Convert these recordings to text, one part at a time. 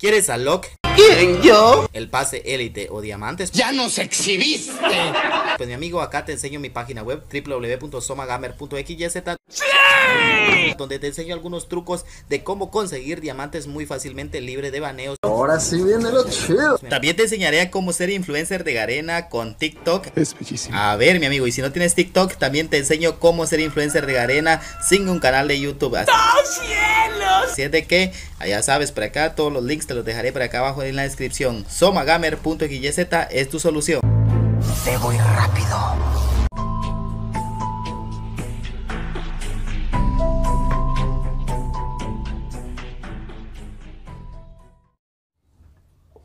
¿Quieres a Locke? ¿Quién, yo? El pase élite o diamantes. ¡Ya nos exhibiste! Pues mi amigo, acá te enseño mi página web www.somagamer.xyz ¡Sí! Donde te enseño algunos trucos de cómo conseguir diamantes muy fácilmente libre de baneos. Ahora sí viene lo chido. También te enseñaré a cómo ser influencer de Garena con TikTok. Es bellísimo. A ver, mi amigo, y si no tienes TikTok, también te enseño cómo ser influencer de Garena sin un canal de YouTube. Así, cielos! así es de que, ya sabes, por acá todos los links te los dejaré por acá abajo en la descripción. Somagamer.xyz es tu solución. Te voy rápido.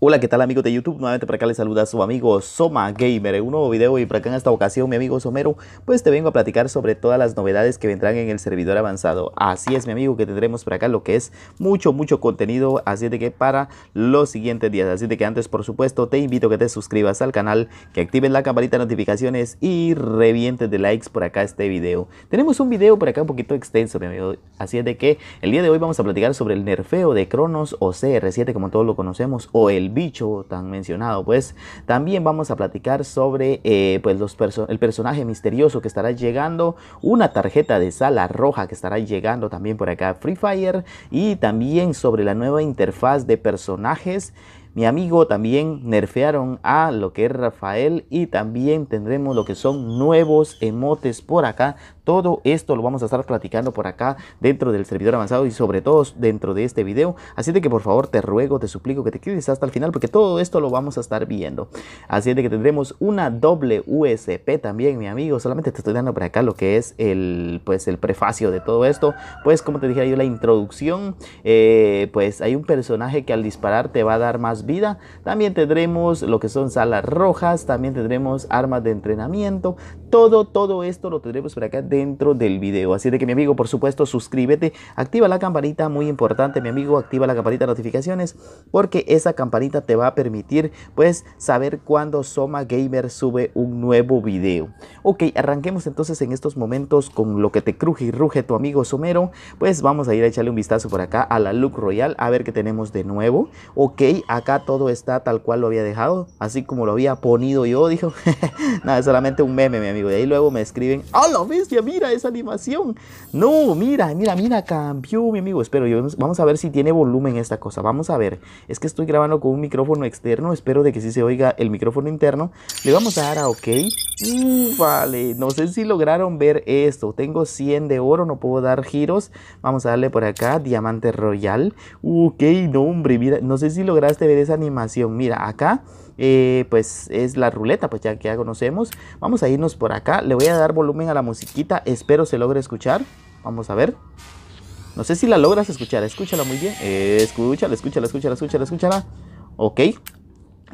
Hola, ¿qué tal amigos de YouTube? Nuevamente por acá les saluda su amigo Soma Gamer en un nuevo video y por acá en esta ocasión mi amigo Somero pues te vengo a platicar sobre todas las novedades que vendrán en el servidor avanzado. Así es mi amigo que tendremos por acá lo que es mucho mucho contenido así de que para los siguientes días. Así de que antes por supuesto te invito a que te suscribas al canal, que actives la campanita de notificaciones y revientes de likes por acá este video. Tenemos un video por acá un poquito extenso mi amigo, así es de que el día de hoy vamos a platicar sobre el nerfeo de Cronos o CR7 como todos lo conocemos o el bicho tan mencionado pues también vamos a platicar sobre eh, pues los el personaje misterioso que estará llegando una tarjeta de sala roja que estará llegando también por acá Free Fire y también sobre la nueva interfaz de personajes mi amigo también nerfearon a lo que es Rafael y también tendremos lo que son nuevos emotes por acá. Todo esto lo vamos a estar platicando por acá dentro del servidor avanzado y sobre todo dentro de este video. Así de que por favor te ruego, te suplico que te quedes hasta el final porque todo esto lo vamos a estar viendo. Así de que tendremos una doble USP también mi amigo. Solamente te estoy dando por acá lo que es el, pues, el prefacio de todo esto. Pues como te dije yo la introducción, eh, pues hay un personaje que al disparar te va a dar más vida. También tendremos lo que son salas rojas, también tendremos armas de entrenamiento. Todo, todo esto lo tendremos por acá dentro del video. Así de que mi amigo, por supuesto, suscríbete, activa la campanita, muy importante mi amigo, activa la campanita de notificaciones porque esa campanita te va a permitir pues saber cuando Soma Gamer sube un nuevo video. Ok, arranquemos entonces en estos momentos con lo que te cruje y ruge tu amigo Somero. Pues vamos a ir a echarle un vistazo por acá a la Look Royal a ver qué tenemos de nuevo. Ok, acá todo está tal cual lo había dejado, así como lo había ponido yo, dijo. Nada, solamente un meme, mi amigo. De ahí luego me escriben, ¡ah, la bestia! Mira esa animación. No, mira, mira, mira, cambió, mi amigo. Espero vamos a ver si tiene volumen esta cosa. Vamos a ver. Es que estoy grabando con un micrófono externo. Espero de que sí se oiga el micrófono interno. Le vamos a dar a OK. Uh, vale, no sé si lograron ver esto. Tengo 100 de oro, no puedo dar giros. Vamos a darle por acá, diamante royal. Ok, no, hombre, mira, no sé si lograste ver esa animación. Mira, acá eh, pues es la ruleta, pues ya que ya conocemos. Vamos a irnos por acá. Le voy a dar volumen a la musiquita. Espero se logre escuchar. Vamos a ver. No sé si la logras escuchar. Escúchala muy bien. Eh, escúchala, escúchala, escúchala, escúchala, escúchala. Ok.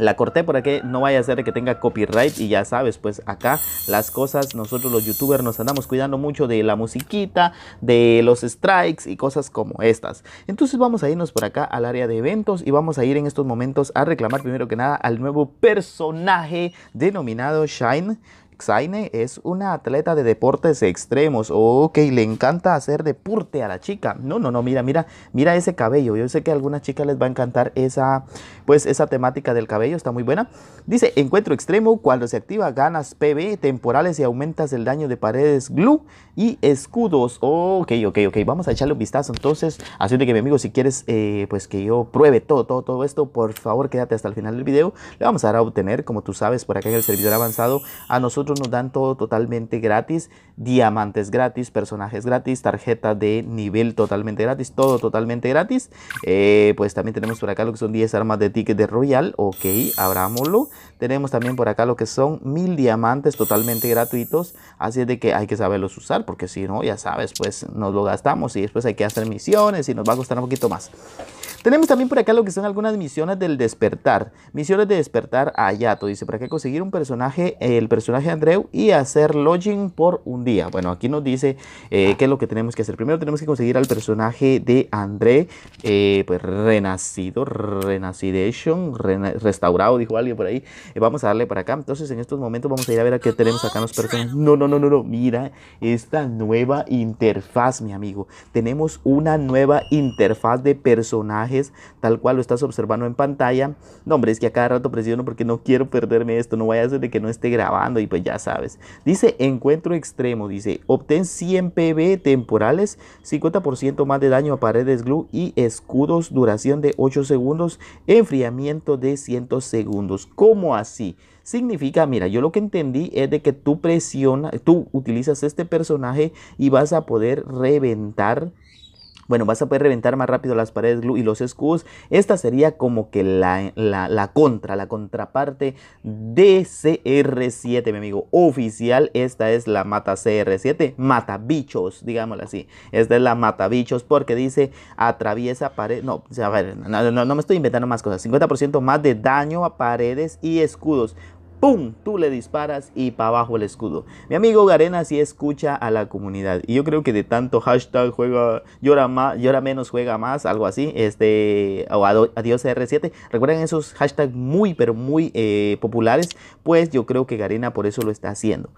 La corté por aquí, no vaya a ser que tenga copyright y ya sabes, pues acá las cosas, nosotros los youtubers nos andamos cuidando mucho de la musiquita, de los strikes y cosas como estas. Entonces vamos a irnos por acá al área de eventos y vamos a ir en estos momentos a reclamar primero que nada al nuevo personaje denominado Shine. Xaine es una atleta de deportes extremos. Ok, le encanta hacer deporte a la chica. No, no, no, mira, mira, mira ese cabello. Yo sé que a algunas chicas les va a encantar esa, pues, esa temática del cabello. Está muy buena. Dice, encuentro extremo. Cuando se activa ganas PB temporales y aumentas el daño de paredes glue y escudos. Ok, ok, ok. Vamos a echarle un vistazo entonces. Así de que mi amigo, si quieres, eh, pues que yo pruebe todo, todo, todo esto, por favor, quédate hasta el final del video. Le vamos a dar a obtener, como tú sabes, por acá en el servidor avanzado, a nosotros nos dan todo totalmente gratis, diamantes gratis, personajes gratis, tarjeta de nivel totalmente gratis, todo totalmente gratis. Eh, pues también tenemos por acá lo que son 10 armas de ticket de Royal, ok, abrámoslo. Tenemos también por acá lo que son mil diamantes totalmente gratuitos, así es de que hay que saberlos usar, porque si no, ya sabes, pues nos lo gastamos y después hay que hacer misiones y nos va a costar un poquito más. Tenemos también por acá lo que son algunas misiones del despertar. Misiones de despertar a Yato. Dice, para qué conseguir un personaje, el personaje Andreu y hacer login por un día. Bueno, aquí nos dice eh, qué es lo que tenemos que hacer. Primero tenemos que conseguir al personaje de André, eh, pues renacido, renacidation, restaurado, dijo alguien por ahí. Eh, vamos a darle para acá. Entonces en estos momentos vamos a ir a ver a qué tenemos acá los personajes. No, no, no, no, no. Mira esta nueva interfaz, mi amigo. Tenemos una nueva interfaz de personajes, tal cual lo estás observando en pantalla. No, hombre, es que a cada rato presiono porque no quiero perderme esto. No vaya a ser de que no esté grabando y pues ya sabes. Dice encuentro extremo. Dice obtén 100 PB temporales, 50% más de daño a paredes glue y escudos, duración de 8 segundos, enfriamiento de 100 segundos. ¿Cómo así? Significa, mira, yo lo que entendí es de que tú presionas, tú utilizas este personaje y vas a poder reventar bueno, vas a poder reventar más rápido las paredes glue y los escudos. Esta sería como que la, la, contra, la contraparte de CR7, mi amigo. Oficial, esta es la mata CR7, mata bichos, digámoslo así. Esta es la mata bichos porque dice atraviesa paredes. No, a ver, no me estoy inventando más cosas. 50% más de daño a paredes y escudos. ¡Pum! Tú le disparas y para abajo el escudo. Mi amigo Garena sí escucha a la comunidad. Y yo creo que de tanto hashtag juega, llora, más, llora menos, juega más, algo así. Este, o adiós R7. Recuerden esos hashtags muy, pero muy eh, populares. Pues yo creo que Garena por eso lo está haciendo.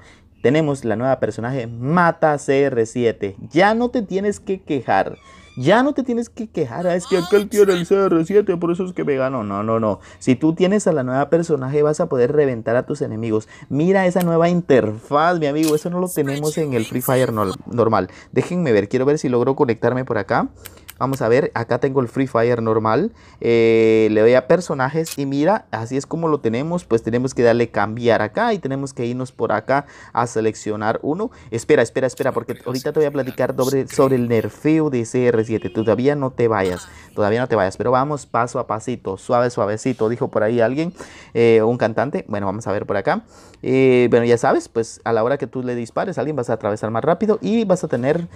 Tenemos la nueva personaje Mata CR7. Ya no te tienes que quejar. Ya no te tienes que quejar, ah, es que aquel tiene el CR7, por eso es que me ganó. No, no, no. Si tú tienes a la nueva personaje, vas a poder reventar a tus enemigos. Mira esa nueva interfaz, mi amigo. Eso no lo tenemos en el Free Fire normal. Déjenme ver, quiero ver si logro conectarme por acá. Vamos a ver, acá tengo el Free Fire normal. Eh, le doy a personajes y mira, así es como lo tenemos. Pues tenemos que darle cambiar acá y tenemos que irnos por acá a seleccionar uno. Espera, espera, espera, porque ahorita te voy a platicar sobre, sobre el nerfeo de CR7. Todavía no te vayas, todavía no te vayas, pero vamos paso a pasito, suave, suavecito, dijo por ahí alguien, eh, un cantante. Bueno, vamos a ver por acá. Eh, bueno, ya sabes, pues a la hora que tú le dispares a alguien vas a atravesar más rápido y vas a tener,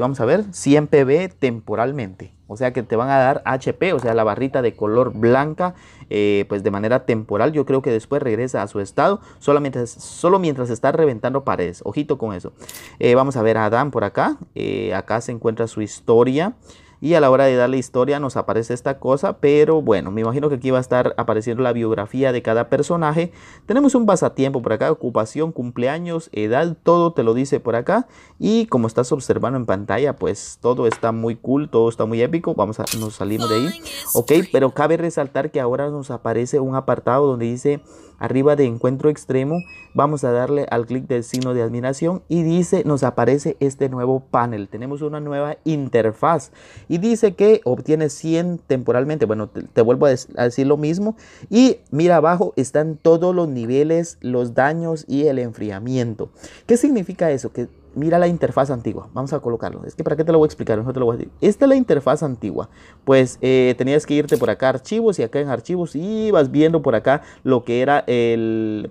vamos a ver, 100 PB temporal temporalmente. O sea que te van a dar HP, o sea, la barrita de color blanca, eh, pues de manera temporal. Yo creo que después regresa a su estado, solamente, solo mientras está reventando paredes. Ojito con eso. Eh, vamos a ver a Adam por acá. Eh, acá se encuentra su historia y a la hora de darle historia nos aparece esta cosa, pero bueno, me imagino que aquí va a estar apareciendo la biografía de cada personaje. Tenemos un pasatiempo por acá, ocupación, cumpleaños, edad, todo te lo dice por acá y como estás observando en pantalla, pues todo está muy cool, todo está muy épico. Vamos a nos salimos de ahí. Ok, pero cabe resaltar que ahora nos aparece un apartado donde dice arriba de encuentro extremo, vamos a darle al clic del signo de admiración y dice, nos aparece este nuevo panel. Tenemos una nueva interfaz y dice que obtiene 100 temporalmente. Bueno, te, vuelvo a, decir lo mismo. Y mira abajo están todos los niveles, los daños y el enfriamiento. ¿Qué significa eso? Que mira la interfaz antigua. Vamos a colocarlo. Es que para qué te lo voy a explicar, no te lo voy a decir. Esta es la interfaz antigua. Pues eh, tenías que irte por acá archivos y acá en archivos y vas viendo por acá lo que era el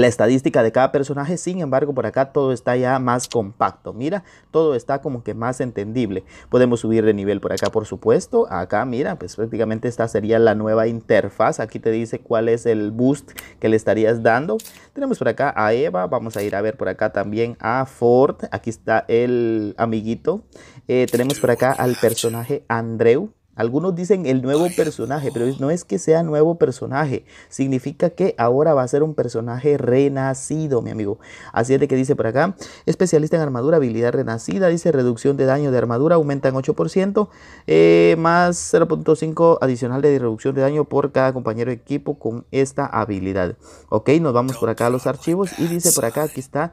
la estadística de cada personaje. Sin embargo, por acá todo está ya más compacto. Mira, todo está como que más entendible. Podemos subir de nivel por acá, por supuesto. Acá, mira, pues prácticamente esta sería la nueva interfaz. Aquí te dice cuál es el boost que le estarías dando. Tenemos por acá a Eva. Vamos a ir a ver por acá también a Ford. Aquí está el amiguito. Eh, tenemos por acá al personaje Andreu. Algunos dicen el nuevo personaje, pero no es que sea nuevo personaje. Significa que ahora va a ser un personaje renacido, mi amigo. Así es de que dice por acá, especialista en armadura, habilidad renacida. Dice reducción de daño de armadura, aumenta en 8%, eh, más 0.5 adicional de reducción de daño por cada compañero de equipo con esta habilidad. Ok, nos vamos por acá a los archivos y dice por acá, aquí está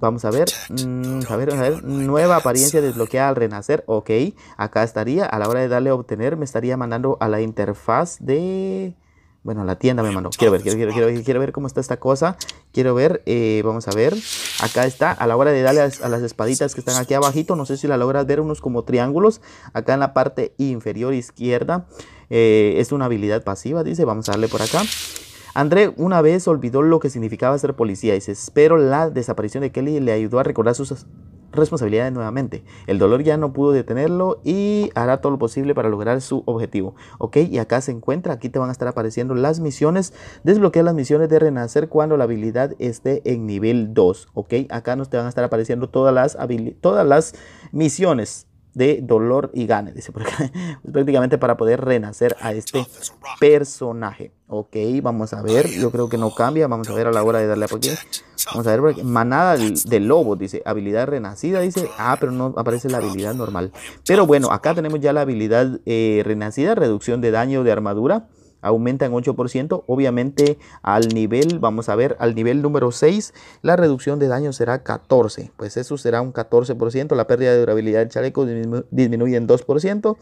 Vamos a ver, mm, a ver, a ver, nueva apariencia desbloqueada al renacer, ok, acá estaría, a la hora de darle a obtener, me estaría mandando a la interfaz de, bueno, la tienda me mandó, quiero ver, quiero, quiero, quiero, ver cómo está esta cosa, quiero ver, eh, vamos a ver, acá está, a la hora de darle a, las espaditas que están aquí abajito, no sé si la logras ver, unos como triángulos, acá en la parte inferior izquierda, eh, es una habilidad pasiva, dice, vamos a darle por acá, André una vez olvidó lo que significaba ser policía. Dice, pero la desaparición de Kelly le ayudó a recordar sus responsabilidades nuevamente. El dolor ya no pudo detenerlo y hará todo lo posible para lograr su objetivo. Ok, y acá se encuentra, aquí te van a estar apareciendo las misiones. Desbloquea las misiones de renacer cuando la habilidad esté en nivel 2. Ok, acá nos te van a estar apareciendo todas las, todas las misiones de dolor y gane, dice prácticamente para poder renacer a este personaje. Ok, vamos a ver, yo creo que no cambia, vamos a ver a la hora de darle a aquí. Vamos a ver, manada de lobo, dice, habilidad renacida, dice, ah, pero no aparece la habilidad normal. Pero bueno, acá tenemos ya la habilidad eh, renacida, reducción de daño de armadura aumenta en 8%. Obviamente al nivel, vamos a ver, al nivel número 6, la reducción de daño será 14. Pues eso será un 14%. La pérdida de durabilidad del chaleco disminuye en 2%.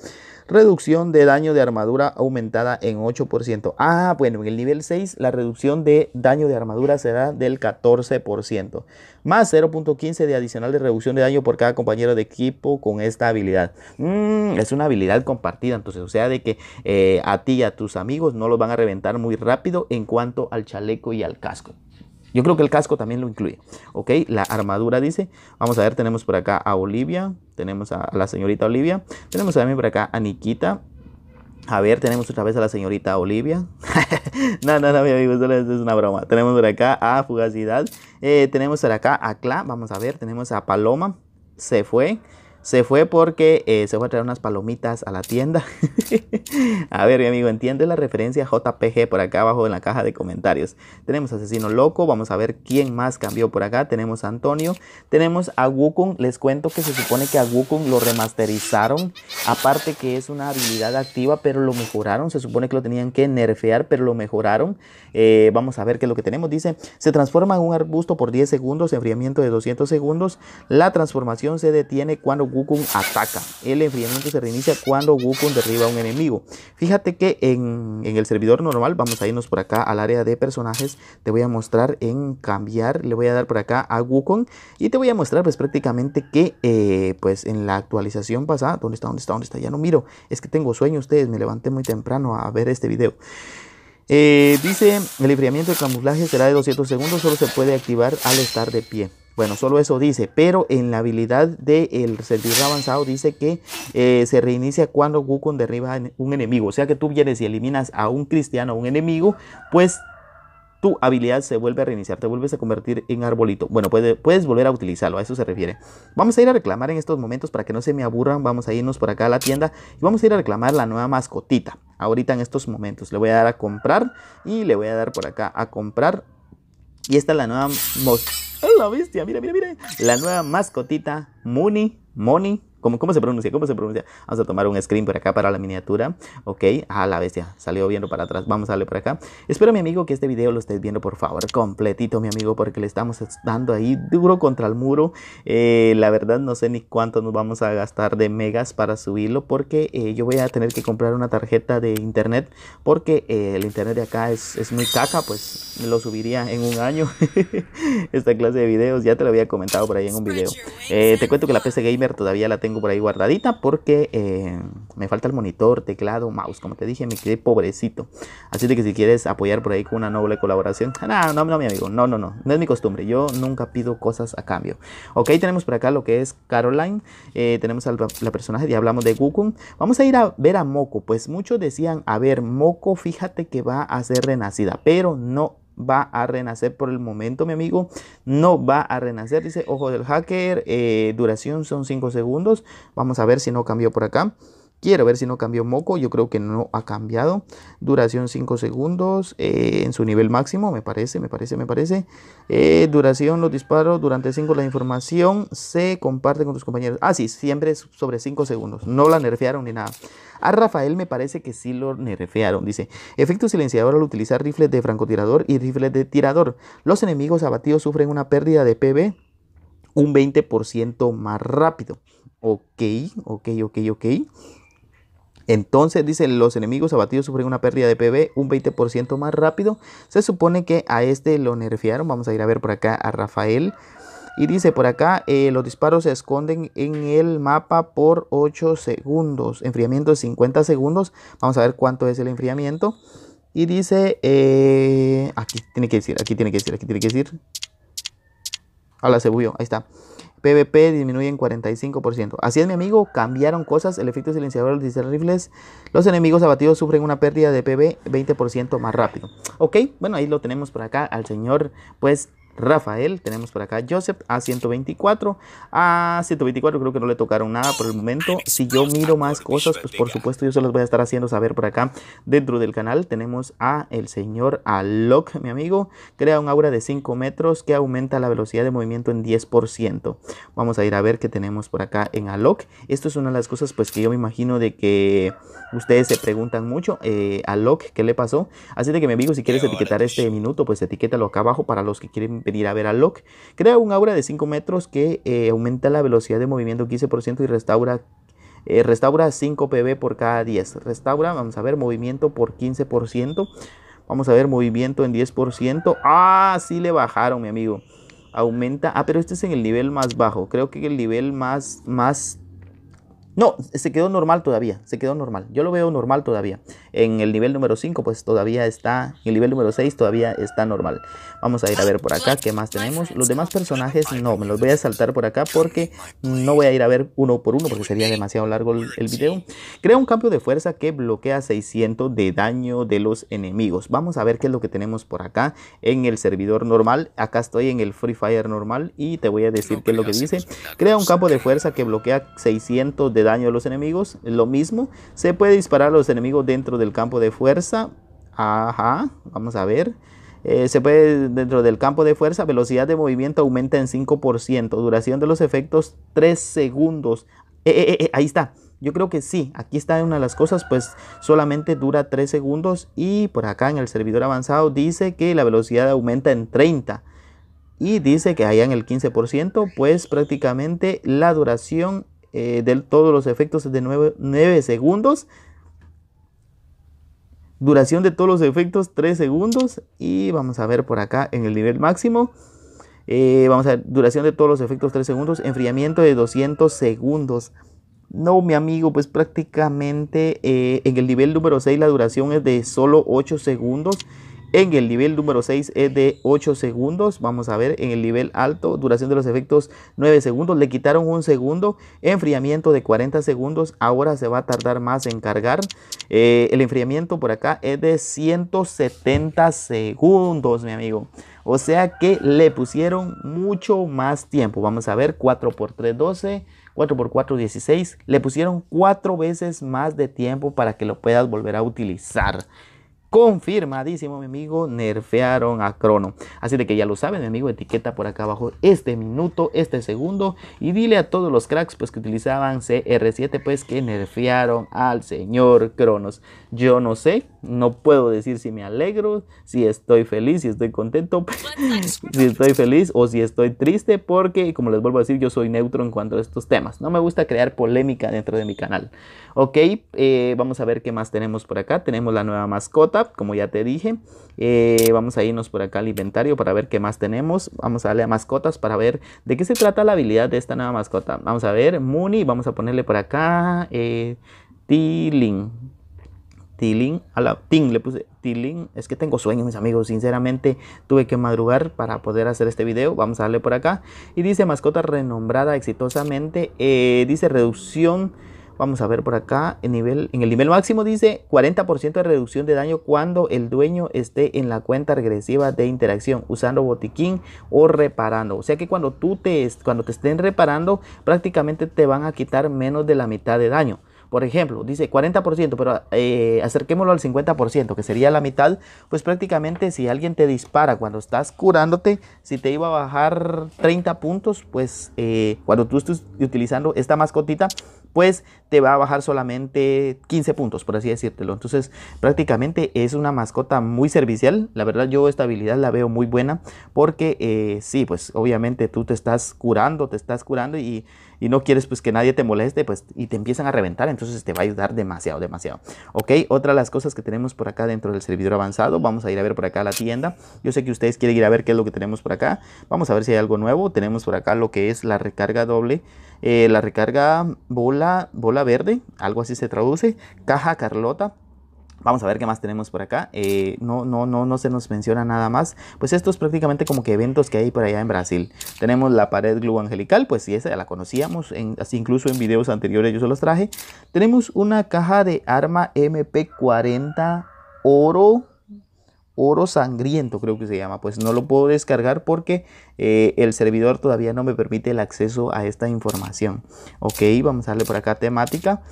Reducción de daño de armadura aumentada en 8%. Ah, bueno, en el nivel 6 la reducción de daño de armadura será del 14%. Más 0.15 de adicional de reducción de daño por cada compañero de equipo con esta habilidad. Mm, es una habilidad compartida, entonces, o sea, de que eh, a ti y a tus amigos no los van a reventar muy rápido en cuanto al chaleco y al casco. Yo creo que el casco también lo incluye. Ok, la armadura dice. Vamos a ver, tenemos por acá a Olivia. Tenemos a la señorita Olivia. Tenemos también por acá a Nikita. A ver, tenemos otra vez a la señorita Olivia. no, no, no, mi amigo, esto es una broma. Tenemos por acá a Fugacidad. Eh, tenemos por acá a Cla. Vamos a ver, tenemos a Paloma. Se fue. Se fue porque eh, se fue a traer unas palomitas a la tienda. a ver, mi amigo, entiende la referencia JPG por acá abajo en la caja de comentarios. Tenemos Asesino Loco. Vamos a ver quién más cambió por acá. Tenemos a Antonio. Tenemos a Wukong. Les cuento que se supone que a Wukong lo remasterizaron. Aparte que es una habilidad activa, pero lo mejoraron. Se supone que lo tenían que nerfear, pero lo mejoraron. Eh, vamos a ver qué es lo que tenemos. Dice, se transforma en un arbusto por 10 segundos, enfriamiento de 200 segundos. La transformación se detiene cuando Wukong ataca. El enfriamiento se reinicia cuando Wukong derriba a un enemigo. Fíjate que en, el servidor normal, vamos a irnos por acá al área de personajes. Te voy a mostrar en cambiar. Le voy a dar por acá a Wukong. Y te voy a mostrar pues prácticamente que eh, pues en la actualización pasada. ¿Dónde está? ¿Dónde está? ¿Dónde está? Ya no miro. Es que tengo sueño ustedes. Me levanté muy temprano a ver este video. Eh, dice, el enfriamiento de camuflaje será de 200 segundos, solo se puede activar al estar de pie. Bueno, solo eso dice, pero en la habilidad del servidor avanzado dice que eh, se reinicia cuando Wukong derriba un enemigo. O sea que tú vienes y eliminas a un cristiano, a un enemigo, pues tu habilidad se vuelve a reiniciar, te vuelves a convertir en arbolito. Bueno, puedes volver a utilizarlo, a eso se refiere. Vamos a ir a reclamar en estos momentos para que no se me aburran. Vamos a irnos por acá a la tienda y vamos a ir a reclamar la nueva mascotita. Ahorita en estos momentos le voy a dar a comprar y le voy a dar por acá a comprar. Y esta es la nueva la bestia! Mira, mira, mira. La nueva mascotita, Mooney, Money, ¿Cómo, se pronuncia? ¿Cómo se pronuncia? Vamos a tomar un screen por acá para la miniatura. Ok, ah, la bestia, salió viendo para atrás. Vamos a darle por acá. Espero, mi amigo, que este video lo estés viendo, por favor, completito, mi amigo, porque le estamos dando ahí duro contra el muro. Eh, la verdad, no sé ni cuánto nos vamos a gastar de megas para subirlo, porque eh, yo voy a tener que comprar una tarjeta de internet, porque eh, el internet de acá es, es muy caca, pues lo subiría en un año. Esta clase de videos, ya te lo había comentado por ahí en un video. te cuento que la PC Gamer todavía la tengo por ahí guardadita porque eh, me falta el monitor, teclado, mouse. Como te dije, me quedé pobrecito. Así que si quieres apoyar por ahí con una noble colaboración, no, no, no, mi amigo, no, no, no, no es mi costumbre. Yo nunca pido cosas a cambio. Ok, tenemos por acá lo que es Caroline. Eh, tenemos a la personaje, ya hablamos de Gukun. Vamos a ir a ver a Moko. Pues muchos decían, a ver, Moko, fíjate que va a ser renacida, pero no va a renacer por el momento, mi amigo. No va a renacer, dice Ojo del Hacker. Eh, duración son 5 segundos. Vamos a ver si no cambió por acá. Quiero ver si no cambió Moco. Yo creo que no ha cambiado. Duración 5 segundos eh, en su nivel máximo. Me parece, me parece, me parece. Eh, duración, los disparos durante 5. La información se comparte con tus compañeros. Ah, sí, siempre es sobre 5 segundos. No la nerfearon ni nada. A Rafael me parece que sí lo nerfearon. Dice, efecto silenciador al utilizar rifles de francotirador y rifles de tirador. Los enemigos abatidos sufren una pérdida de PB un 20% más rápido. Ok, ok, ok, ok. Entonces, dice, los enemigos abatidos sufren una pérdida de PB un 20% más rápido. Se supone que a este lo nerfearon. Vamos a ir a ver por acá a Rafael. Y dice por acá, eh, los disparos se esconden en el mapa por 8 segundos. Enfriamiento de 50 segundos. Vamos a ver cuánto es el enfriamiento. Y dice, eh, aquí tiene que decir, aquí tiene que decir, aquí tiene que decir. Hola, bulló, ahí está. PvP disminuye en 45%. Así es, mi amigo, cambiaron cosas. El efecto silenciador de los rifles. Los enemigos abatidos sufren una pérdida de PV 20% más rápido. Ok, bueno, ahí lo tenemos por acá al señor, pues Rafael, tenemos por acá Joseph a 124, a 124 creo que no le tocaron nada por el momento. Si yo miro más cosas, pues por supuesto yo se los voy a estar haciendo saber por acá dentro del canal. Tenemos a el señor Alok, mi amigo, crea un aura de 5 metros que aumenta la velocidad de movimiento en 10%. Vamos a ir a ver qué tenemos por acá en Alok. Esto es una de las cosas pues que yo me imagino de que ustedes se preguntan mucho. Eh, Alok, ¿qué le pasó? Así de que mi amigo, si quieres etiquetar este minuto, pues etiquétalo acá abajo para los que quieren a ver a Locke. Crea un aura de 5 metros que eh, aumenta la velocidad de movimiento 15% y restaura, eh, restaura 5 PV por cada 10. Restaura, vamos a ver, movimiento por 15%. Vamos a ver, movimiento en 10%. Ah, sí le bajaron, mi amigo. Aumenta. Ah, pero este es en el nivel más bajo. Creo que el nivel más, más no, se quedó normal todavía, se quedó normal. Yo lo veo normal todavía. En el nivel número 5 pues todavía está, en el nivel número 6 todavía está normal. Vamos a ir a ver por acá qué más tenemos. Los demás personajes no, me los voy a saltar por acá porque no voy a ir a ver uno por uno porque sería demasiado largo el, video. Crea un cambio de fuerza que bloquea 600 de daño de los enemigos. Vamos a ver qué es lo que tenemos por acá en el servidor normal. Acá estoy en el Free Fire normal y te voy a decir qué es lo que dice. Crea un campo de fuerza que bloquea 600 de daño a los enemigos. Lo mismo, se puede disparar a los enemigos dentro del campo de fuerza. Ajá, vamos a ver. Eh, se puede dentro del campo de fuerza, velocidad de movimiento aumenta en 5%, duración de los efectos 3 segundos. Eh, eh, ahí está. Yo creo que sí, aquí está una de las cosas, pues solamente dura 3 segundos y por acá en el servidor avanzado dice que la velocidad aumenta en 30 y dice que allá en el 15%, pues prácticamente la duración eh, de todos los efectos de 9, segundos. Duración de todos los efectos 3 segundos. Y vamos a ver por acá en el nivel máximo. Eh, vamos a ver, duración de todos los efectos 3 segundos. Enfriamiento de 200 segundos. No, mi amigo, pues prácticamente eh, en el nivel número 6 la duración es de solo 8 segundos. En el nivel número 6 es de 8 segundos. Vamos a ver en el nivel alto, duración de los efectos 9 segundos. Le quitaron un segundo. Enfriamiento de 40 segundos. Ahora se va a tardar más en cargar. Eh, el enfriamiento por acá es de 170 segundos, mi amigo. O sea que le pusieron mucho más tiempo. Vamos a ver 4 x 3, 12. 4 x 4, 16. Le pusieron 4 veces más de tiempo para que lo puedas volver a utilizar confirmadísimo, mi amigo, nerfearon a Crono. Así de que ya lo saben, mi amigo, etiqueta por acá abajo este minuto, este segundo y dile a todos los cracks pues que utilizaban CR7 pues que nerfearon al señor Cronos. Yo no sé, no puedo decir si me alegro, si estoy feliz, si estoy contento, si estoy feliz o si estoy triste porque como les vuelvo a decir, yo soy neutro en cuanto a estos temas. No me gusta crear polémica dentro de mi canal. Ok, eh, vamos a ver qué más tenemos por acá. Tenemos la nueva mascota como ya te dije. Eh, vamos a irnos por acá al inventario para ver qué más tenemos. Vamos a darle a mascotas para ver de qué se trata la habilidad de esta nueva mascota. Vamos a ver, Mooney, vamos a ponerle por acá eh, Tiling. Tiling, a la Ting le puse Tiling. Es que tengo sueño, mis amigos. Sinceramente, tuve que madrugar para poder hacer este video. Vamos a darle por acá. Y dice mascota renombrada exitosamente. Eh, dice reducción Vamos a ver por acá, en, nivel, en el nivel máximo dice 40% de reducción de daño cuando el dueño esté en la cuenta regresiva de interacción usando botiquín o reparando. O sea que cuando tú te, cuando te estén reparando prácticamente te van a quitar menos de la mitad de daño. Por ejemplo, dice 40%, pero eh, acerquémoslo al 50%, que sería la mitad. Pues prácticamente si alguien te dispara cuando estás curándote, si te iba a bajar 30 puntos, pues eh, cuando tú estés utilizando esta mascotita, pues te va a bajar solamente 15 puntos, por así decírtelo. Entonces, prácticamente es una mascota muy servicial. La verdad, yo esta habilidad la veo muy buena porque eh, sí, pues obviamente tú te estás curando, te estás curando y, y, no quieres pues que nadie te moleste, pues y te empiezan a reventar, entonces te va a ayudar demasiado, demasiado. Ok, otra de las cosas que tenemos por acá dentro del servidor avanzado, vamos a ir a ver por acá la tienda. Yo sé que ustedes quieren ir a ver qué es lo que tenemos por acá. Vamos a ver si hay algo nuevo. Tenemos por acá lo que es la recarga doble. Eh, la recarga bola, bola verde, algo así se traduce. Caja Carlota. Vamos a ver qué más tenemos por acá. Eh, no, no, no, no se nos menciona nada más. Pues esto es prácticamente como que eventos que hay por allá en Brasil. Tenemos la pared glue angelical, pues sí, esa ya la conocíamos, así incluso en videos anteriores yo se los traje. Tenemos una caja de arma MP40 oro oro sangriento creo que se llama. Pues no lo puedo descargar porque eh, el servidor todavía no me permite el acceso a esta información. Ok vamos a darle por acá temática.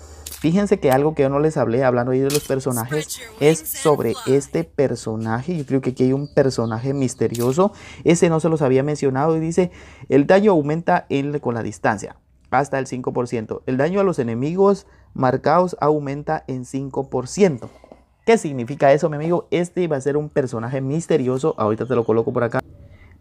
Fíjense que algo que yo no les hablé hablando ahí de los personajes es sobre este personaje. Yo creo que aquí hay un personaje misterioso. Ese no se los había mencionado y dice el daño aumenta en, con la distancia hasta el 5% el daño a los enemigos marcados aumenta en 5% ¿Qué significa eso, mi amigo? Este va a ser un personaje misterioso. Ahorita te lo coloco por acá.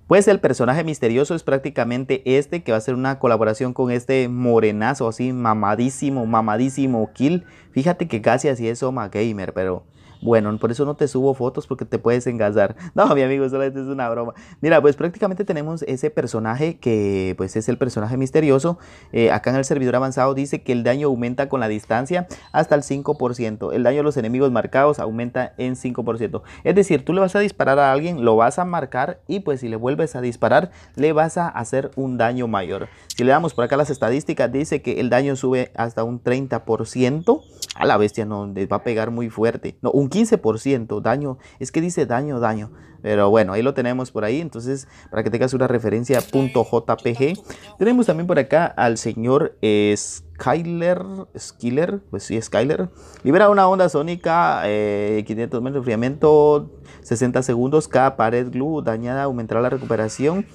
Pues el personaje misterioso es prácticamente este, que va a ser una colaboración con este morenazo así, mamadísimo, mamadísimo kill. Fíjate que casi así es Oma Gamer, pero bueno, por eso no te subo fotos porque te puedes engasar. No, mi amigo, solamente es una broma. Mira, pues prácticamente tenemos ese personaje que pues es el personaje misterioso. Eh, acá en el servidor avanzado dice que el daño aumenta con la distancia hasta el 5%. El daño a los enemigos marcados aumenta en 5%. Es decir, tú le vas a disparar a alguien, lo vas a marcar y pues si le vuelves a disparar, le vas a hacer un daño mayor. Si le damos por acá las estadísticas, dice que el daño sube hasta un 30%. A la bestia no, le va a pegar muy fuerte. No, un 15% daño. Es que dice daño, daño. Pero bueno, ahí lo tenemos por ahí. Entonces, para que tengas una referencia, .jpg. Tenemos también por acá al señor Skyler. Skiller. Pues sí, Skyler. Libera una onda sónica. 500 eh, metros de enfriamiento. 60 segundos. Cada pared glue dañada aumentará la recuperación.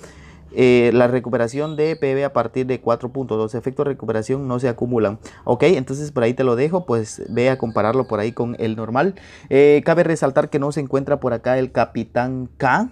Eh, la recuperación de PB a partir de 4 puntos. Los efectos de recuperación no se acumulan. Ok, entonces por ahí te lo dejo. Pues ve a compararlo por ahí con el normal. Eh, cabe resaltar que no se encuentra por acá el Capitán K.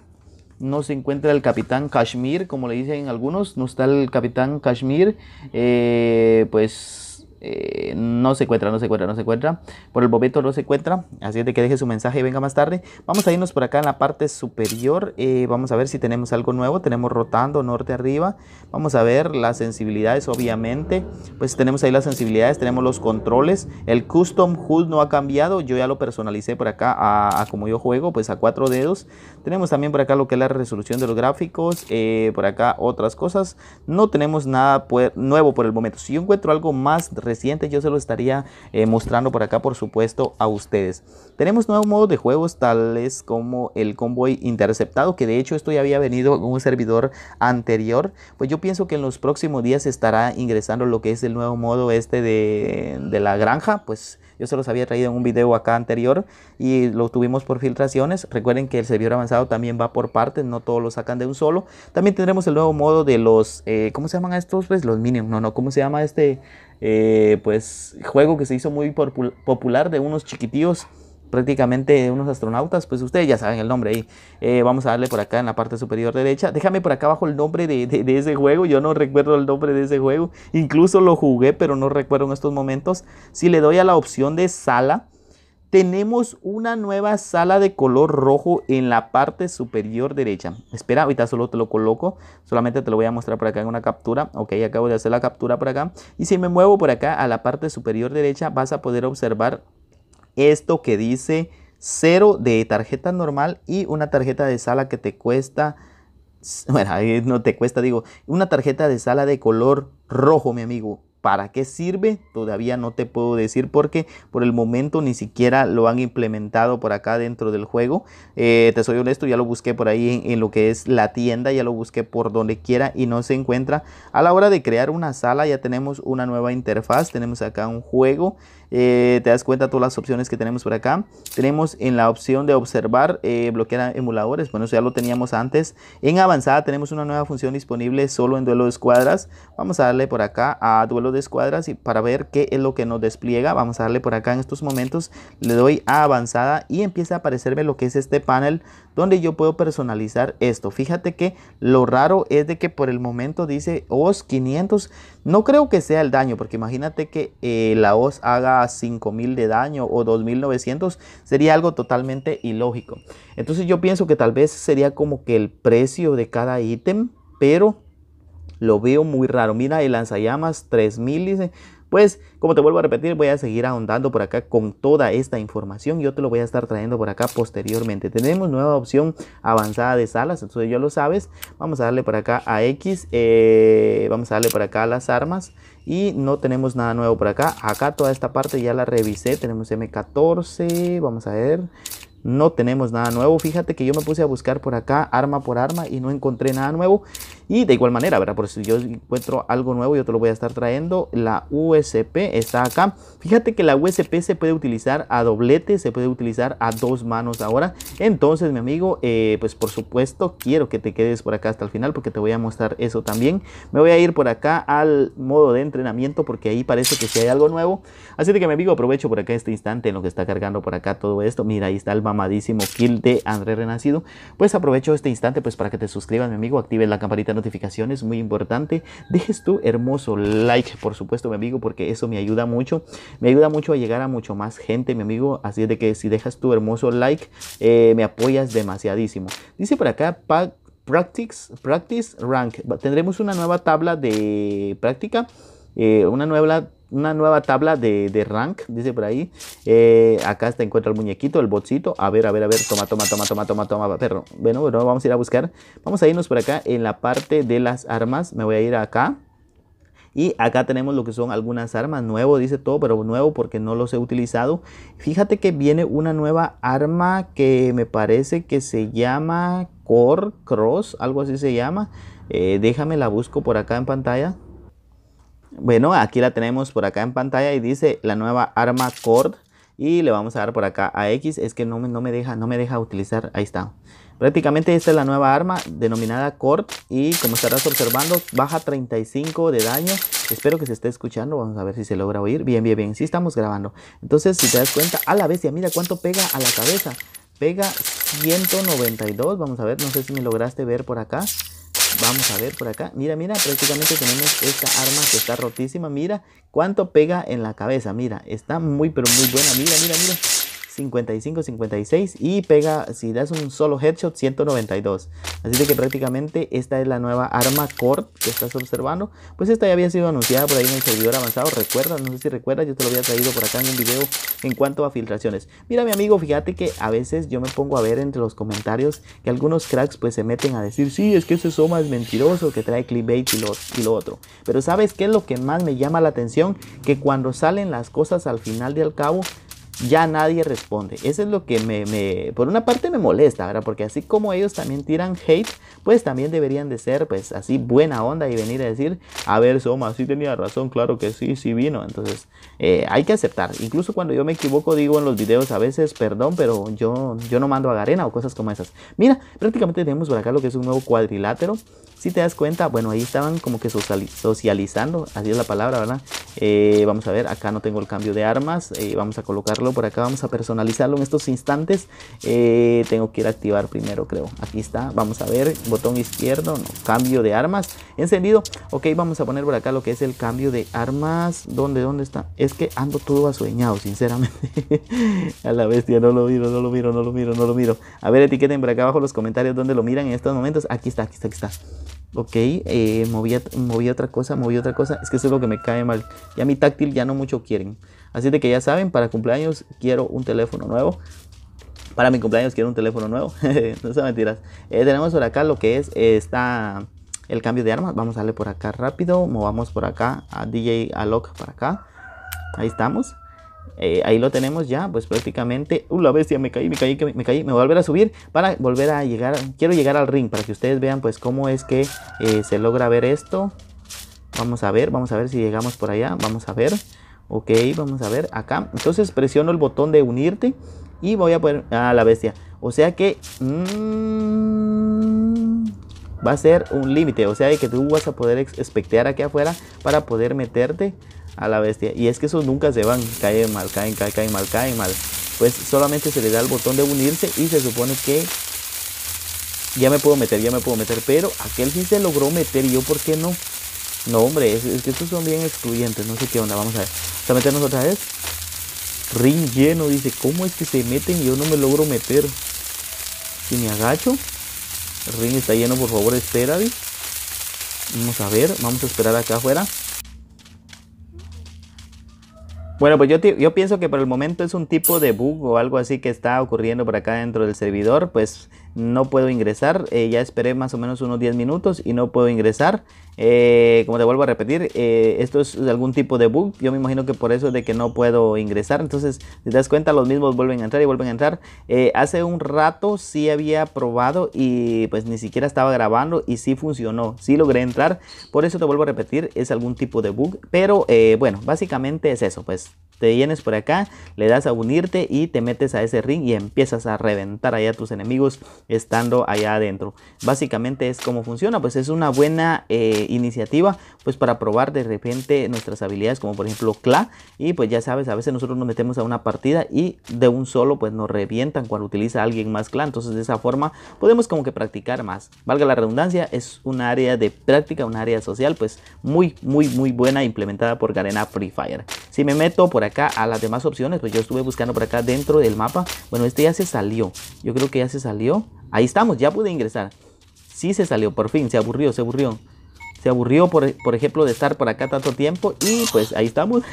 No se encuentra el Capitán Kashmir, como le dicen algunos. No está el Capitán Kashmir. Eh, pues eh, no se encuentra, no se encuentra, no se encuentra. Por el momento no se encuentra. Así es que deje su mensaje y venga más tarde. Vamos a irnos por acá en la parte superior. Eh, vamos a ver si tenemos algo nuevo. Tenemos rotando norte arriba. Vamos a ver las sensibilidades, obviamente. Pues tenemos ahí las sensibilidades, tenemos los controles. El custom HUD no ha cambiado. Yo ya lo personalicé por acá a, como yo juego, pues a cuatro dedos. Tenemos también por acá lo que es la resolución de los gráficos. Eh, por acá otras cosas. No tenemos nada nuevo por el momento. Si yo encuentro algo más reciente yo se lo estaría eh, mostrando por acá por supuesto a ustedes. Tenemos nuevos modos de juegos tales como el convoy interceptado que de hecho esto ya había venido con un servidor anterior. Pues yo pienso que en los próximos días estará ingresando lo que es el nuevo modo este de, de la granja. Pues yo se los había traído en un video acá anterior y lo tuvimos por filtraciones. Recuerden que el servidor avanzado también va por partes, no todos lo sacan de un solo. También tendremos el nuevo modo de los, eh, ¿cómo se llaman estos? Pues los minions, no, no, ¿cómo se llama este? Eh, pues juego que se hizo muy popular de unos chiquitillos prácticamente unos astronautas, pues ustedes ya saben el nombre ahí. Eh, vamos a darle por acá en la parte superior derecha. Déjame por acá abajo el nombre de, de, ese juego. Yo no recuerdo el nombre de ese juego. Incluso lo jugué, pero no recuerdo en estos momentos. Si le doy a la opción de sala, tenemos una nueva sala de color rojo en la parte superior derecha. Espera, ahorita solo te lo coloco. Solamente te lo voy a mostrar por acá en una captura. Ok, acabo de hacer la captura por acá. Y si me muevo por acá a la parte superior derecha, vas a poder observar esto que dice cero de tarjeta normal y una tarjeta de sala que te cuesta, bueno, no te cuesta, digo, una tarjeta de sala de color rojo, mi amigo. ¿Para qué sirve? Todavía no te puedo decir porque por el momento ni siquiera lo han implementado por acá dentro del juego. Eh, te soy honesto, ya lo busqué por ahí en, lo que es la tienda, ya lo busqué por donde quiera y no se encuentra. A la hora de crear una sala ya tenemos una nueva interfaz, tenemos acá un juego. Eh, te das cuenta todas las opciones que tenemos por acá. Tenemos en la opción de observar, eh, bloquear emuladores. Bueno, eso ya lo teníamos antes. En avanzada tenemos una nueva función disponible solo en duelo de escuadras. Vamos a darle por acá a duelo de escuadras y para ver qué es lo que nos despliega. Vamos a darle por acá en estos momentos. Le doy a avanzada y empieza a aparecerme lo que es este panel donde yo puedo personalizar esto. Fíjate que lo raro es de que por el momento dice OS 500 no creo que sea el daño porque imagínate que eh, la OS haga 5000 de daño o 2900 sería algo totalmente ilógico. Entonces yo pienso que tal vez sería como que el precio de cada ítem pero lo veo muy raro. Mira, el lanzallamas 3000 dice. Pues, como te vuelvo a repetir, voy a seguir ahondando por acá con toda esta información. Yo te lo voy a estar trayendo por acá posteriormente. Tenemos nueva opción avanzada de salas, entonces ya lo sabes. Vamos a darle por acá a X, eh, vamos a darle por acá a las armas y no tenemos nada nuevo por acá. Acá toda esta parte ya la revisé, tenemos M14, vamos a ver no tenemos nada nuevo. Fíjate que yo me puse a buscar por acá arma por arma y no encontré nada nuevo. Y de igual manera, ¿verdad? Por si yo encuentro algo nuevo, yo te lo voy a estar trayendo. La USP está acá. Fíjate que la USP se puede utilizar a doblete, se puede utilizar a dos manos ahora. Entonces, mi amigo, eh, pues por supuesto, quiero que te quedes por acá hasta el final porque te voy a mostrar eso también. Me voy a ir por acá al modo de entrenamiento porque ahí parece que si hay algo nuevo. Así que, mi amigo, aprovecho por acá este instante en lo que está cargando por acá todo esto. Mira, ahí está el mamadísimo kill de André Renacido. Pues aprovecho este instante pues para que te suscribas, mi amigo, actives la campanita notificaciones, muy importante. Dejes tu hermoso like, por supuesto, mi amigo, porque eso me ayuda mucho. Me ayuda mucho a llegar a mucho más gente, mi amigo. Así es de que si dejas tu hermoso like, eh, me apoyas demasiadísimo. Dice por acá, Practice, Practice Rank. Tendremos una nueva tabla de práctica. Eh, una nueva una nueva tabla de, rank, dice por ahí. Eh, acá está encuentra el muñequito, el botcito. A ver, a ver, a ver, toma, toma, toma, toma, toma, toma, perro. Bueno, bueno, vamos a ir a buscar. Vamos a irnos por acá en la parte de las armas. Me voy a ir acá. Y acá tenemos lo que son algunas armas. Nuevo, dice todo, pero nuevo porque no los he utilizado. Fíjate que viene una nueva arma que me parece que se llama Core Cross, algo así se llama. Eh, déjame la busco por acá en pantalla. Bueno, aquí la tenemos por acá en pantalla y dice la nueva arma cord y le vamos a dar por acá a X, es que no me, no me deja, no me deja utilizar, ahí está. Prácticamente esta es la nueva arma denominada cord y como estarás observando baja 35 de daño. Espero que se esté escuchando, vamos a ver si se logra oír. Bien, bien, bien, sí estamos grabando. Entonces si te das cuenta, a la bestia, mira cuánto pega a la cabeza. Pega 192, vamos a ver, no sé si me lograste ver por acá. Vamos a ver por acá. Mira, mira, prácticamente tenemos esta arma que está rotísima. Mira cuánto pega en la cabeza. Mira, está muy, pero muy buena. Mira, mira, mira. 55, 56 y pega, si das un solo headshot, 192. Así que prácticamente esta es la nueva arma cord que estás observando. Pues esta ya había sido anunciada por ahí en el servidor avanzado. Recuerda, no sé si recuerdas, yo te lo había traído por acá en un video en cuanto a filtraciones. Mira mi amigo, fíjate que a veces yo me pongo a ver entre los comentarios que algunos cracks pues se meten a decir, sí, es que ese Soma es mentiroso, que trae clickbait y lo, y lo otro. Pero ¿sabes qué es lo que más me llama la atención? Que cuando salen las cosas al final de al cabo, ya nadie responde. Eso es lo que me, por una parte me molesta, ¿verdad? Porque así como ellos también tiran hate, pues también deberían de ser, pues así buena onda y venir a decir, a ver, Soma, sí tenía razón, claro que sí, sí vino. Entonces, eh, hay que aceptar. Incluso cuando yo me equivoco, digo en los videos a veces, perdón, pero yo, yo no mando a Garena o cosas como esas. Mira, prácticamente tenemos por acá lo que es un nuevo cuadrilátero. Si te das cuenta, bueno, ahí estaban como que socializando, así es la palabra, ¿verdad? Eh, vamos a ver, acá no tengo el cambio de armas, eh, vamos a colocarlo por acá, vamos a personalizarlo en estos instantes. Eh, tengo que ir a activar primero, creo. Aquí está, vamos a ver, botón izquierdo, cambio de armas, encendido. Ok, vamos a poner por acá lo que es el cambio de armas. ¿Dónde, dónde está? Es que ando todo asueñado, sinceramente. a la bestia, no lo miro, no lo miro, no lo miro, no lo miro. A ver, etiqueten por acá abajo los comentarios donde lo miran en estos momentos. Aquí está, aquí está, aquí está. Ok, eh, moví, otra cosa, moví otra cosa. Es que eso es lo que me cae mal. Ya mi táctil ya no mucho quieren. Así de que ya saben, para cumpleaños quiero un teléfono nuevo. Para mi cumpleaños quiero un teléfono nuevo. no son mentiras. Eh, tenemos por acá lo que es está el cambio de armas. Vamos a darle por acá rápido. Movamos por acá a DJ Alok para acá. Ahí estamos. Eh, ahí lo tenemos ya, pues prácticamente. Uh, la bestia, me caí, me caí, me caí. Me voy a volver a subir para volver a llegar. Quiero llegar al ring para que ustedes vean, pues, cómo es que eh, se logra ver esto. Vamos a ver, vamos a ver si llegamos por allá. Vamos a ver. Ok, vamos a ver acá. Entonces presiono el botón de unirte y voy a poner a la bestia. O sea que mmm, va a ser un límite. O sea que tú vas a poder espectear aquí afuera para poder meterte a la bestia. Y es que esos nunca se van, caen mal, caen, caen, caen mal, caen mal. Pues solamente se le da el botón de unirse y se supone que ya me puedo meter, ya me puedo meter. Pero aquel sí se logró meter y yo, ¿por qué no? No, hombre, es, que estos son bien excluyentes, no sé qué onda. Vamos a ver. ¿Vamos a meternos otra vez? Ring lleno, dice, ¿cómo es que se meten y yo no me logro meter? Si me agacho, ring está lleno, por favor, espera. Vamos a ver, vamos a esperar acá afuera. Bueno, pues yo, yo pienso que por el momento es un tipo de bug o algo así que está ocurriendo por acá dentro del servidor. Pues no puedo ingresar. Eh, ya esperé más o menos unos 10 minutos y no puedo ingresar. Eh, como te vuelvo a repetir, eh, esto es algún tipo de bug. Yo me imagino que por eso es de que no puedo ingresar. Entonces, si te das cuenta, los mismos vuelven a entrar y vuelven a entrar. hace un rato sí había probado y pues ni siquiera estaba grabando y sí funcionó. Sí logré entrar. Por eso te vuelvo a repetir, es algún tipo de bug. Pero bueno, básicamente es eso. Pues te vienes por acá, le das a unirte y te metes a ese ring y empiezas a reventar allá a tus enemigos estando allá adentro. Básicamente es como funciona, pues es una buena eh, iniciativa pues para probar de repente nuestras habilidades como por ejemplo CLA y pues ya sabes, a veces nosotros nos metemos a una partida y de un solo pues nos revientan cuando utiliza alguien más CLA, entonces de esa forma podemos como que practicar más. Valga la redundancia, es un área de práctica, un área social pues muy muy muy buena implementada por Garena Free Fire. Si me meto por acá a las demás opciones, pues yo estuve buscando por acá dentro del mapa. Bueno, este ya se salió. Yo creo que ya se salió. Ahí estamos, ya pude ingresar. Sí se salió, por fin, se aburrió, se aburrió. Se aburrió, por, por ejemplo, de estar por acá tanto tiempo y pues ahí estamos.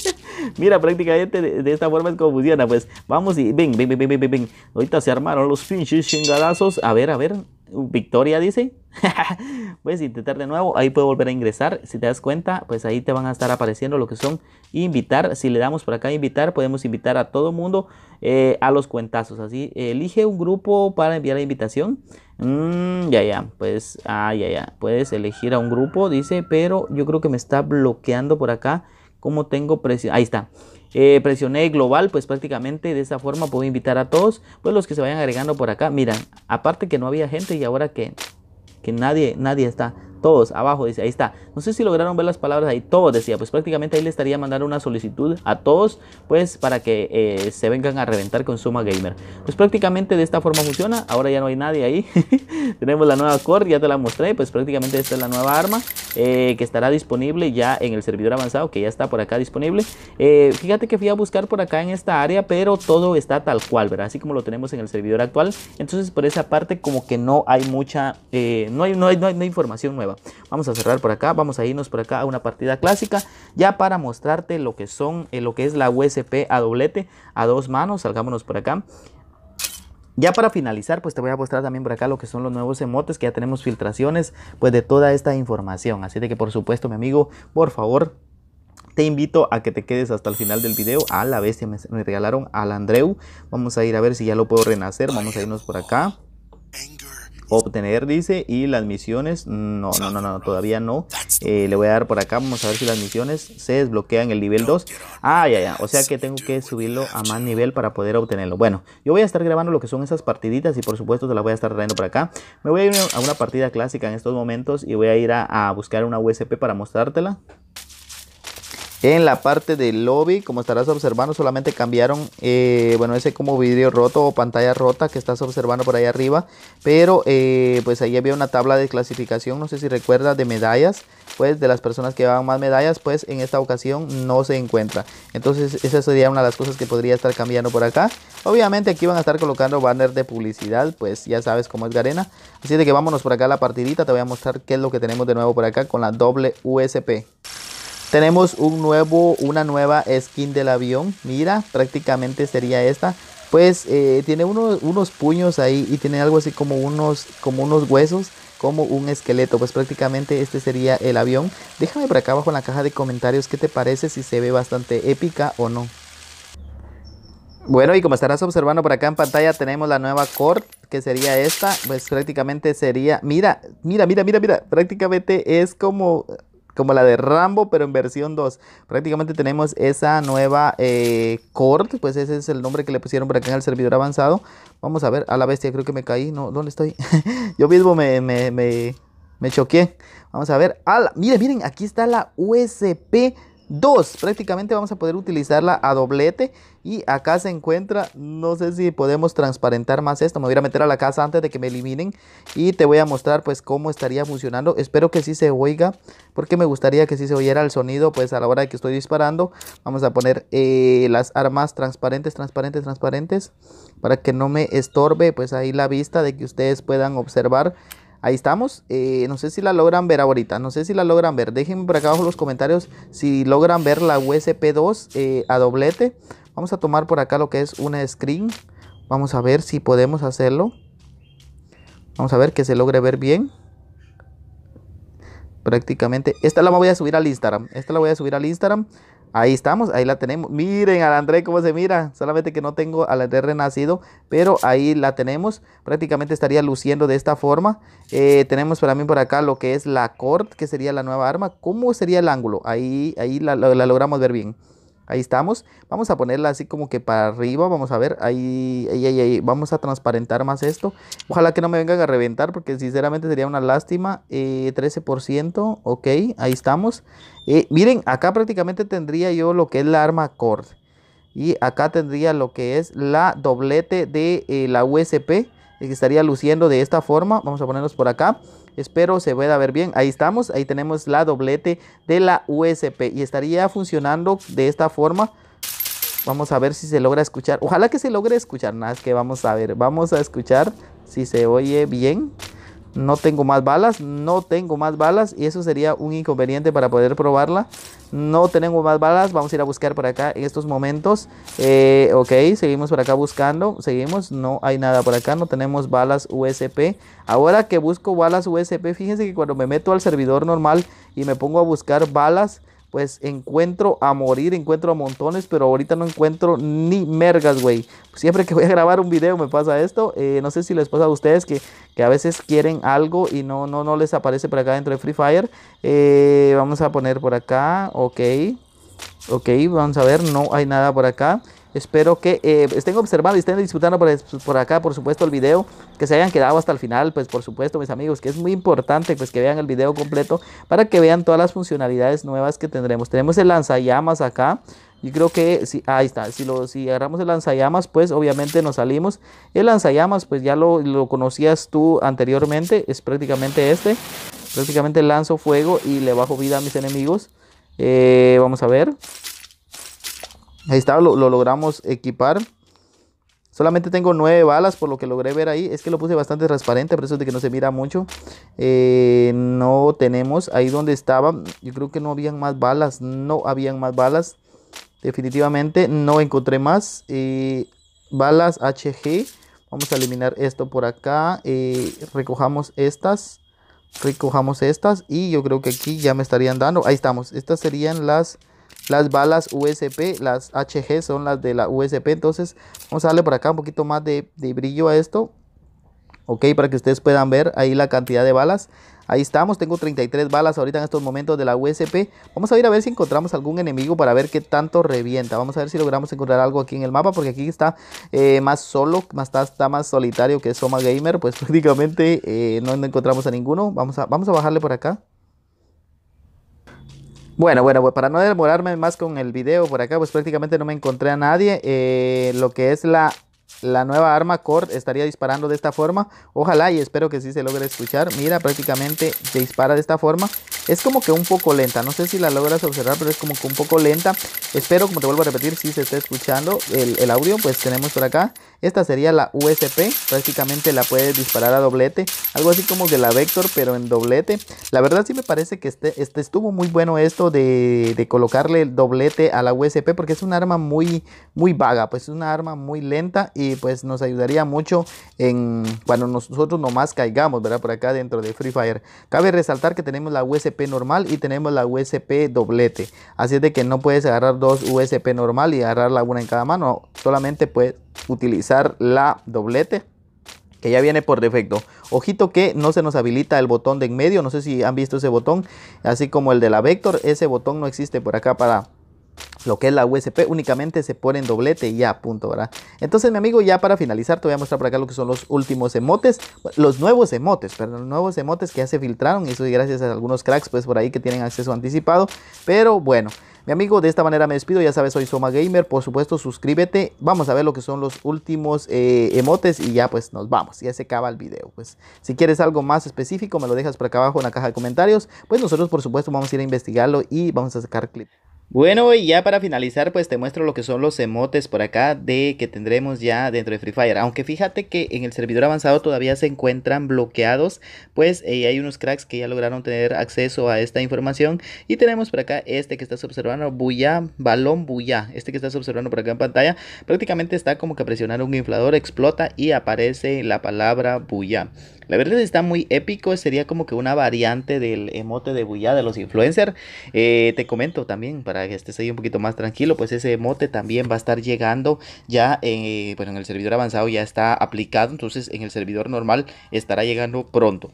Mira, prácticamente de, esta forma es como funciona. Pues vamos y ven, ven, ven, ven, ven, ven. Ahorita se armaron los pinches chingadazos. A ver, a ver. Victoria dice. Puedes intentar de nuevo. Ahí puedo volver a ingresar. Si te das cuenta, pues ahí te van a estar apareciendo lo que son invitar. Si le damos por acá invitar, podemos invitar a todo mundo eh, a los cuentazos. Así, elige un grupo para enviar la invitación. Mm, ya, ya. Pues, ah, ya, ya. Puedes elegir a un grupo, dice. Pero yo creo que me está bloqueando por acá. Como tengo presión. Ahí está. Eh, presioné global, pues prácticamente de esa forma puedo invitar a todos, pues los que se vayan agregando por acá. Miran, aparte que no había gente y ahora que, que nadie, nadie está todos abajo, dice, ahí está. No sé si lograron ver las palabras ahí, todos decía, pues prácticamente ahí le estaría mandando una solicitud a todos, pues para que eh, se vengan a reventar con Suma Gamer. Pues prácticamente de esta forma funciona, ahora ya no hay nadie ahí. Tenemos la nueva core, ya te la mostré, pues prácticamente esta es la nueva arma eh, que estará disponible ya en el servidor avanzado, que ya está por acá disponible. Eh, fíjate que fui a buscar por acá en esta área, pero todo está tal cual, ¿verdad? Así como lo tenemos en el servidor actual. Entonces por esa parte como que no hay mucha, no, hay, no, hay, no hay información nueva. Vamos a cerrar por acá, vamos a irnos por acá a una partida clásica, ya para mostrarte lo que son, eh, lo que es la USP a doblete, a dos manos, salgámonos por acá. Ya para finalizar, pues te voy a mostrar también por acá lo que son los nuevos emotes, que ya tenemos filtraciones, pues de toda esta información. Así de que por supuesto, mi amigo, por favor, te invito a que te quedes hasta el final del video. A la bestia me, me regalaron al Andreu. Vamos a ir a ver si ya lo puedo renacer. Vamos a irnos por acá obtener dice y las misiones no no no no todavía no. Eh, le voy a dar por acá vamos a ver si las misiones se desbloquean el nivel 2 ah ya ya o sea que tengo que subirlo a más nivel para poder obtenerlo. Bueno yo voy a estar grabando lo que son esas partiditas y por supuesto te las voy a estar trayendo por acá. Me voy a ir a una partida clásica en estos momentos y voy a ir a, a buscar una USP para mostrártela en la parte del lobby, como estarás observando, solamente cambiaron, eh, bueno, ese como vidrio roto o pantalla rota que estás observando por ahí arriba. Pero eh, pues ahí había una tabla de clasificación, no sé si recuerdas, de medallas. Pues de las personas que llevaban más medallas, pues en esta ocasión no se encuentra. Entonces esa sería una de las cosas que podría estar cambiando por acá. Obviamente aquí van a estar colocando banner de publicidad, pues ya sabes cómo es Garena. Así de que vámonos por acá a la partidita, te voy a mostrar qué es lo que tenemos de nuevo por acá con la doble USP. Tenemos un nuevo, una nueva skin del avión. Mira, prácticamente sería esta. Pues eh, tiene unos puños ahí y tiene algo así como unos, como unos huesos, como un esqueleto. Pues prácticamente este sería el avión. Déjame por acá abajo en la caja de comentarios qué te parece, si se ve bastante épica o no. Bueno, y como estarás observando por acá en pantalla tenemos la nueva core, que sería esta, pues prácticamente sería, mira, mira, mira, mira, mira, prácticamente es como como la de Rambo, pero en versión 2. Prácticamente tenemos esa nueva eh, cord, pues ese es el nombre que le pusieron por acá en el servidor avanzado. Vamos a ver, a la bestia creo que me caí, no, ¿dónde estoy? Yo mismo me, me, me, me choqué. Vamos a ver, miren, miren, aquí está la USP 2. Prácticamente vamos a poder utilizarla a doblete. Y acá se encuentra, no sé si podemos transparentar más esto. Me voy a meter a la casa antes de que me eliminen. Y te voy a mostrar pues cómo estaría funcionando. Espero que sí se oiga. Porque me gustaría que sí se oyera el sonido pues a la hora de que estoy disparando. Vamos a poner eh, las armas transparentes, transparentes, transparentes. Para que no me estorbe pues ahí la vista de que ustedes puedan observar Ahí estamos. Eh, no sé si la logran ver ahorita. No sé si la logran ver. Déjenme por acá abajo los comentarios si logran ver la USP 2 eh, a doblete. Vamos a tomar por acá lo que es una screen. Vamos a ver si podemos hacerlo. Vamos a ver que se logre ver bien. Prácticamente. Esta la voy a subir al Instagram. Esta la voy a subir al Instagram. Ahí estamos, ahí la tenemos. Miren al André cómo se mira. Solamente que no tengo al André renacido, pero ahí la tenemos. Prácticamente estaría luciendo de esta forma. Eh, tenemos para mí por acá lo que es la cord, que sería la nueva arma. ¿Cómo sería el ángulo? Ahí, ahí la logramos ver bien. Ahí estamos. Vamos a ponerla así como que para arriba. Vamos a ver. Ahí, ahí, ahí, ahí. Vamos a transparentar más esto. Ojalá que no me vengan a reventar porque sinceramente sería una lástima. 13%. Eh, ok, ahí estamos. Eh, miren, acá prácticamente tendría yo lo que es la arma cord. Y acá tendría lo que es la doblete de eh, la USP. Que estaría luciendo de esta forma. Vamos a ponernos por acá. Espero se pueda ver bien. Ahí estamos. Ahí tenemos la doblete de la USP. Y estaría funcionando de esta forma. Vamos a ver si se logra escuchar. Ojalá que se logre escuchar. Nada, es que vamos a ver. Vamos a escuchar si se oye bien. No tengo más balas, no tengo más balas y eso sería un inconveniente para poder probarla. No tenemos más balas, vamos a ir a buscar por acá en estos momentos. Eh, ok, seguimos por acá buscando, seguimos, no hay nada por acá, no tenemos balas USP. Ahora que busco balas USP, fíjense que cuando me meto al servidor normal y me pongo a buscar balas, pues encuentro a morir, encuentro a montones, pero ahorita no encuentro ni mergas, güey. Siempre que voy a grabar un video me pasa esto. Eh, no sé si les pasa a ustedes que, a veces quieren algo y no, no, no les aparece por acá dentro de Free Fire. Eh, vamos a poner por acá, ok. Ok, vamos a ver, no hay nada por acá. Espero que eh, estén observando y estén disfrutando por, acá, por supuesto, el video. Que se hayan quedado hasta el final, pues por supuesto, mis amigos, que es muy importante pues que vean el video completo para que vean todas las funcionalidades nuevas que tendremos. Tenemos el lanzallamas acá. Yo creo que si, ahí está, si, agarramos el lanzallamas, pues obviamente nos salimos. El lanzallamas, pues ya lo, lo conocías tú anteriormente, es prácticamente este. Prácticamente lanzo fuego y le bajo vida a mis enemigos. Eh, vamos a ver. Ahí está, lo, logramos equipar. Solamente tengo nueve balas por lo que logré ver ahí. Es que lo puse bastante transparente, por eso es de que no se mira mucho. Eh, no tenemos ahí donde estaba. Yo creo que no habían más balas. No habían más balas. Definitivamente no encontré más. Eh, balas HG. Vamos a eliminar esto por acá. Eh, recojamos estas. Recojamos estas. Y yo creo que aquí ya me estarían dando. Ahí estamos. Estas serían las las balas USP, las HG son las de la USP. Entonces vamos a darle por acá un poquito más de, brillo a esto. Ok, para que ustedes puedan ver ahí la cantidad de balas. Ahí estamos, tengo 33 balas ahorita en estos momentos de la USP. Vamos a ir a ver si encontramos algún enemigo para ver qué tanto revienta. Vamos a ver si logramos encontrar algo aquí en el mapa porque aquí está eh, más solo, más está, más solitario que Soma Gamer. Pues prácticamente eh, no encontramos a ninguno. Vamos a, vamos a bajarle por acá. Bueno, bueno, pues para no demorarme más con el video por acá, pues prácticamente no me encontré a nadie. Eh, lo que es la, la nueva arma Cord estaría disparando de esta forma. Ojalá y espero que sí se logre escuchar. Mira, prácticamente se dispara de esta forma. Es como que un poco lenta, no sé si la logras observar, pero es como que un poco lenta. Espero, como te vuelvo a repetir, si se está escuchando el, audio, pues tenemos por acá. Esta sería la USP, prácticamente la puedes disparar a doblete. Algo así como que la Vector, pero en doblete. La verdad sí me parece que este, este estuvo muy bueno esto de, de, colocarle el doblete a la USP, porque es un arma muy, muy vaga, pues es una arma muy lenta y pues nos ayudaría mucho en cuando nosotros nomás caigamos, ¿verdad? Por acá dentro de Free Fire. Cabe resaltar que tenemos la USP normal y tenemos la USP doblete. Así es de que no puedes agarrar dos USP normal y agarrar la una en cada mano. Solamente puedes utilizar la doblete que ya viene por defecto. Ojito que no se nos habilita el botón de en medio. No sé si han visto ese botón. Así como el de la Vector. Ese botón no existe por acá para lo que es la USP únicamente se pone en doblete y ya, punto, ¿verdad? Entonces, mi amigo, ya para finalizar, te voy a mostrar por acá lo que son los últimos emotes, los nuevos emotes, perdón, los nuevos emotes que ya se filtraron, y eso gracias a algunos cracks, pues por ahí que tienen acceso anticipado, pero bueno. Mi amigo, de esta manera me despido. Ya sabes, soy Soma Gamer. Por supuesto, suscríbete. Vamos a ver lo que son los últimos eh, emotes y ya pues nos vamos. Ya se acaba el video. Pues si quieres algo más específico, me lo dejas por acá abajo en la caja de comentarios. Pues nosotros, por supuesto, vamos a ir a investigarlo y vamos a sacar clip. Bueno, y ya para finalizar, pues te muestro lo que son los emotes por acá de que tendremos ya dentro de Free Fire. Aunque fíjate que en el servidor avanzado todavía se encuentran bloqueados, pues eh, hay unos cracks que ya lograron tener acceso a esta información. Y tenemos por acá este que estás observando, Buya, Balón Buya. Este que estás observando por acá en pantalla, prácticamente está como que presionar un inflador, explota y aparece la palabra Buya. La verdad está muy épico, sería como que una variante del emote de Buya de los influencers. Eh, te comento también, para que estés ahí un poquito más tranquilo, pues ese emote también va a estar llegando ya, eh, bueno, en el servidor avanzado ya está aplicado, entonces en el servidor normal estará llegando pronto.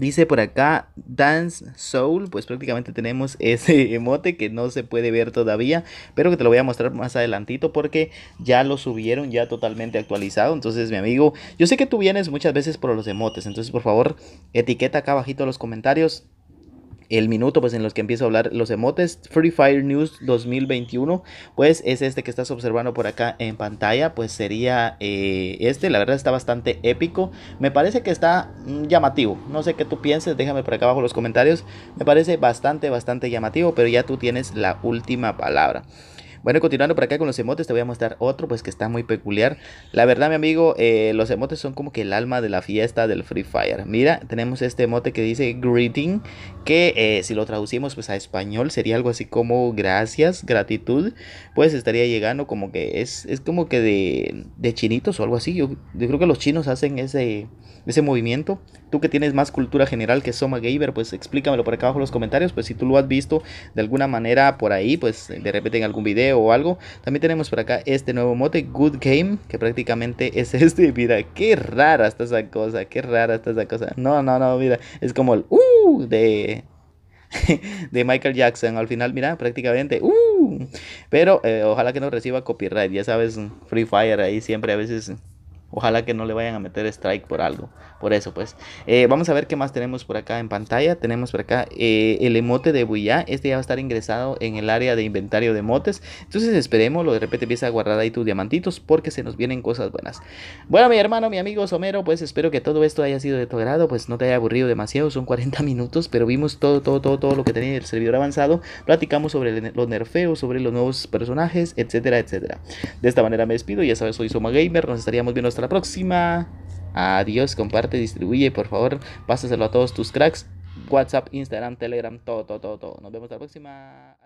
Dice por acá Dance Soul, pues prácticamente tenemos ese emote que no se puede ver todavía, pero que te lo voy a mostrar más adelantito porque ya lo subieron ya totalmente actualizado. Entonces, mi amigo, yo sé que tú vienes muchas veces por los emotes, entonces por favor, etiqueta acá abajito los comentarios el minuto pues en los que empiezo a hablar los emotes. Free Fire News 2021 pues es este que estás observando por acá en pantalla pues sería eh, este. La verdad está bastante épico. Me parece que está mm, llamativo. No sé qué tú pienses. Déjame por acá abajo los comentarios. Me parece bastante bastante llamativo pero ya tú tienes la última palabra. Bueno, continuando por acá con los emotes, te voy a mostrar otro, pues que está muy peculiar. La verdad, mi amigo, eh, los emotes son como que el alma de la fiesta del Free Fire. Mira, tenemos este emote que dice greeting, que eh, si lo traducimos pues a español sería algo así como gracias, gratitud. Pues estaría llegando como que es, es como que de, de chinitos o algo así. Yo, yo creo que los chinos hacen ese ese movimiento. Tú que tienes más cultura general que Soma Gamer, pues explícamelo por acá abajo en los comentarios. Pues si tú lo has visto de alguna manera por ahí, pues de repente en algún video o algo. También tenemos por acá este nuevo mote, Good Game, que prácticamente es este. Mira, qué rara está esa cosa, qué rara está esa cosa. No, no, no, mira, es como el uh de de Michael Jackson. Al final, mira, prácticamente. Uh, pero eh, ojalá que no reciba copyright. Ya sabes, Free Fire ahí siempre a veces Ojalá que no le vayan a meter strike por algo. Por eso, pues. Eh, vamos a ver qué más tenemos por acá en pantalla. Tenemos por acá eh, el emote de Buya. Este ya va a estar ingresado en el área de inventario de emotes. Entonces esperemos. Lo de repente empieza a guardar ahí tus diamantitos. Porque se nos vienen cosas buenas. Bueno, mi hermano, mi amigo Somero. Pues espero que todo esto haya sido de tu agrado. Pues no te haya aburrido demasiado. Son 40 minutos. Pero vimos todo, todo, todo, todo lo que tenía el servidor avanzado. Platicamos sobre los nerfeos. Sobre los nuevos personajes. Etcétera, etcétera. De esta manera me despido. Ya sabes, soy Soma Gamer. Nos estaríamos viendo hasta la próxima. Adiós, comparte, distribuye, por favor, pásaselo a todos tus cracks. WhatsApp, Instagram, Telegram, todo, todo, todo, todo. Nos vemos la próxima.